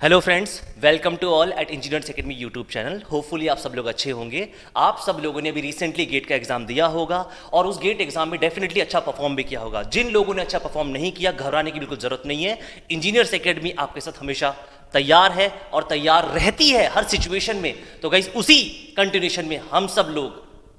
Hello friends welcome to all at Engineers Academy YouTube channel hopefully आप सब लोग अच्छे होंगे। आप सब लोगों ने अभी रिसेंटली गेट का एग्ज़ाम दिया होगा और उस गेट एग्ज़ाम में डेफिनेटली अच्छा परफॉर्म भी किया होगा। जिन लोगों ने अच्छा परफॉर्म नहीं किया, घबराने की बिल्कुल ज़रूरत नहीं है। इंजीनियर्स अकेडमी आपके साथ हमेशा तैयार है और तैयार रहती है हर सिचुएशन में। तो गाइज़ उसी कंटिन्यूशन में हम सब लोग,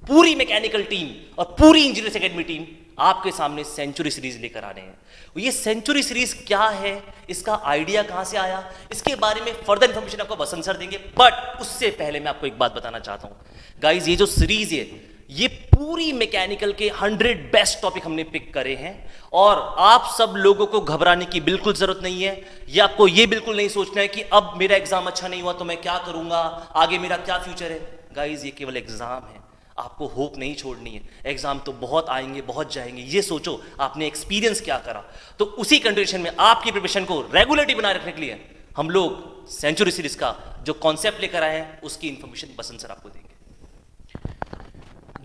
पूरी मैकेनिकल टीम और पूरी इंजीनियर्स अकेडमी टीम आपके सामने सेंचुरी सीरीज़ लेकर आ रहे हैं। ये सेंचुरी सीरीज़ क्या है? इसका आइडिया कहाँ से आया? इसके बारे में फर्दर इंफॉर्मेशन आपको बसंत सर देंगे बट उससे पहले मैं आपको एक बात बताना चाहता हूँ। गाइज़ ये जो सीरीज़ है, ये पूरी मैकेनिकल के हंड्रेड बेस्ट टॉपिक हमने पिक करे हैं, और आप सब लोगों को घबराने की बिल्कुल ज़रूरत नहीं है। ये आपको ये बिल्कुल नहीं सोचना है कि अब मेरा एग्ज़ाम अच्छा नहीं हुआ तो मैं क्या करूँगा? आगे मेरा क्या फ्यूचर है? गाइज़ ये केवल एग्ज़ाम है। आपको होप नहीं छोड़नी है। एग्ज़ाम तो बहुत आएँगे, बहुत जाएँगे। ये सोचो, आपने एक्सपीरियंस क्या करा? तो उसी कंडीशन में आपकी प्रिपरेशन को रेगुलरिटी बनाए रखने के लिए हम लोग सेंचुरी सीरीज़ का जो कॉन्सेप्ट लेकर आए हैं, उसकी इंफॉर्मेशन बसंत सर आपको देंगे।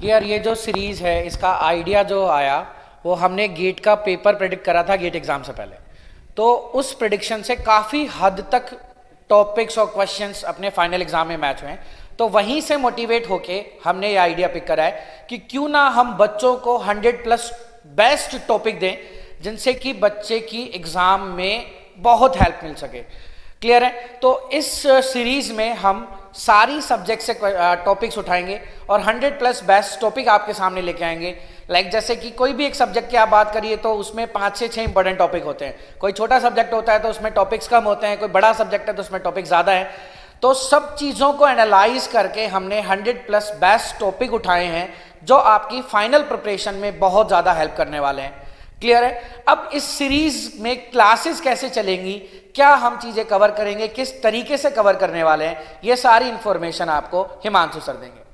यार ये जो सीरीज़ है, इसका आइडिया जो आया, वो हमने गेट का पेपर प्रेडिक्ट करा था गेट एग्ज़ाम से पहले। तो उस प्रिडिक्शन से काफ़ी हद तक टॉपिक्स और क्वेश्चंस अपने फाइनल एग्ज़ाम में मैच हुए हैं। तो वहीं से मोटिवेट होके हमने ये आइडिया पिक करा है कि क्यों ना हम बच्चों को 100 प्लस बेस्ट टॉपिक दें, जिनसे कि बच्चे की एग्ज़ाम में बहुत हेल्प मिल सके। क्लियर है? तो इस सीरीज़ में हम सारी सब्जेक्ट से टॉपिक्स उठाएँगे और 100 प्लस बेस्ट टॉपिक आपके सामने लेके आएँगे। लाइक like जैसे कि कोई भी एक सब्जेक्ट की आप बात करिए तो उसमें पाँच से छः इंपॉर्टेंट टॉपिक होते हैं। कोई छोटा सब्जेक्ट होता है तो उसमें टॉपिक्स कम होते हैं, कोई बड़ा सब्जेक्ट है तो उसमें टॉपिक ज़्यादा है। तो सब चीज़ों को एनालाइज करके हमने 100 प्लस बेस्ट टॉपिक उठाए हैं, जो आपकी फाइनल प्रिपरेशन में बहुत ज़्यादा हेल्प करने वाले हैं। क्लियर है? अब इस सीरीज़ में क्लासेस कैसे चलेंगी? क्या हम चीज़ें कवर करेंगे? किस तरीके से कवर करने वाले हैं? ये सारी इंफॉर्मेशन आपको हिमांशु सर देंगे।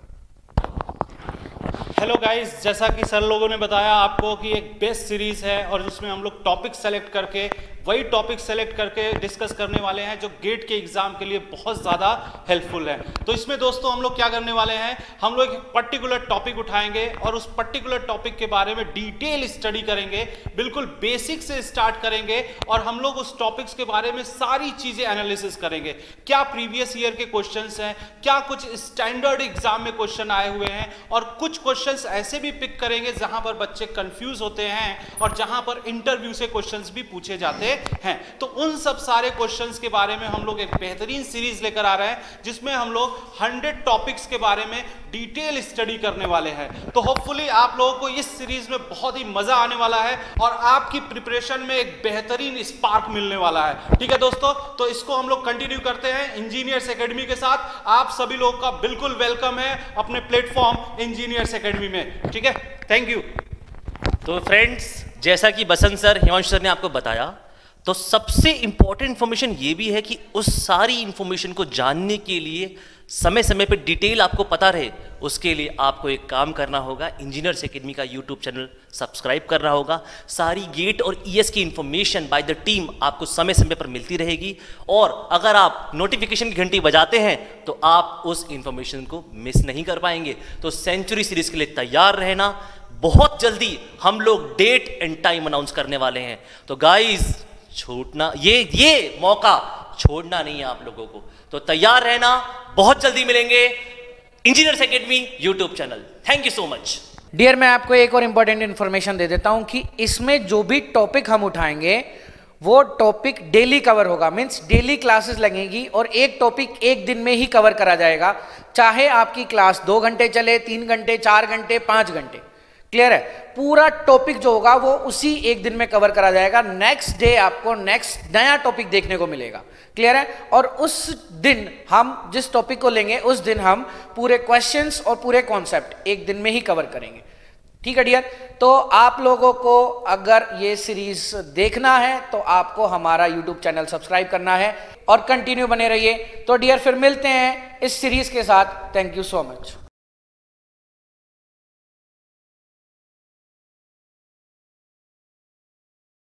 हेलो गाइस जैसा कि सर लोगों ने बताया आपको कि एक बेस्ट सीरीज़ है और जिसमें हम लोग टॉपिक सेलेक्ट करके वही टॉपिक सेलेक्ट करके डिस्कस करने वाले हैं जो गेट के एग्ज़ाम के लिए बहुत ज़्यादा हेल्पफुल है। तो इसमें दोस्तों हम लोग क्या करने वाले हैं? हम लोग एक पर्टिकुलर टॉपिक उठाएँगे और उस पर्टिकुलर टॉपिक के बारे में डिटेल स्टडी करेंगे, बिल्कुल बेसिक से स्टार्ट करेंगे और हम लोग उस टॉपिक्स के बारे में सारी चीज़ें एनालिसिस करेंगे। क्या प्रीवियस ईयर के क्वेश्चन हैं? क्या कुछ स्टैंडर्ड एग्ज़ाम में क्वेश्चन आए हुए हैं? और कुछ क्वेश्चन ऐसे भी पिक करेंगे जहाँ पर बच्चे कंफ्यूज होते हैं और जहाँ पर इंटरव्यू से क्वेश्चन भी पूछे जाते हैं तो उन सब सारे क्वेश्चंस के बारे में हम लोग एक बेहतरीन सीरीज़ लेकर आ रहे हैं, जिसमें हम लोग 100 टॉपिक्स के बारे में डिटेल स्टडी करने वाले हैं। तो होपफुली आप लोगों को इस सीरीज़ में बहुत ही मज़ा आने वाला है और आपकी प्रिपरेशन में एक बेहतरीन स्पार्क मिलने वाला है। ठीक है दोस्तों? तो इसको हम लोग कंटिन्यू करते हैं इंजीनियर्स एकेडमी के साथ। आप सभी लोगों का बिल्कुल वेलकम है अपने प्लेटफॉर्म इंजीनियर्स एकेडमी में। ठीक है? थैंक यू तो फ्रेंड्स जैसा कि बसंत सर, हिमांशु सर ने आपको बताया तो सबसे इंपॉर्टेंट इंफॉर्मेशन ये भी है कि उस सारी इंफॉर्मेशन को जानने के लिए समय समय पर डिटेल आपको पता रहे। उसके लिए आपको एक काम करना होगा इंजीनियर्स एकेडमी का यूट्यूब चैनल सब्सक्राइब करना होगा। सारी गेट और ईएस की इंफॉर्मेशन बाय द टीम आपको समय समय पर मिलती रहेगी। और अगर आप नोटिफिकेशन की घंटी बजाते हैं तो आप उस इंफॉर्मेशन को मिस नहीं कर पाएँगे। तो सेंचुरी सीरीज़ के लिए तैयार रहना। बहुत जल्दी हम लोग डेट एंड टाइम अनाउंस करने वाले हैं। तो गाइज़ छूटना, ये ये मौका छोड़ना नहीं है आप लोगों को। तो तैयार रहना, बहुत जल्दी मिलेंगे। Engineers Academy YouTube channel thank you so much dear मैं आपको एक और इंपॉर्टेंट इन्फॉर्मेशन दे देता हूँ कि इसमें जो भी टॉपिक हम उठाएँगे, वो टॉपिक डेली कवर होगा। मीन्स डेली क्लासेस लगेंगी और एक टॉपिक एक दिन में ही कवर करा जाएगा। चाहे आपकी क्लास दो घंटे चले, तीन घंटे, चार घंटे, पाँच घंटे। क्लियर है? पूरा टॉपिक जो होगा वो उसी एक दिन में कवर करा जाएगा। नेक्स्ट डे आपको नेक्स्ट नया टॉपिक देखने को मिलेगा। क्लियर है? और उस दिन हम जिस टॉपिक को लेंगे, उस दिन हम पूरे क्वेश्चंस और पूरे कॉन्सेप्ट एक दिन में ही कवर करेंगे। ठीक है डियर तो आप लोगों को अगर ये सीरीज़ देखना है तो आपको हमारा यूट्यूब चैनल सब्सक्राइब करना है और कंटिन्यू बने रहिए। तो डियर फिर मिलते हैं इस सीरीज़ के साथ। Thank you so much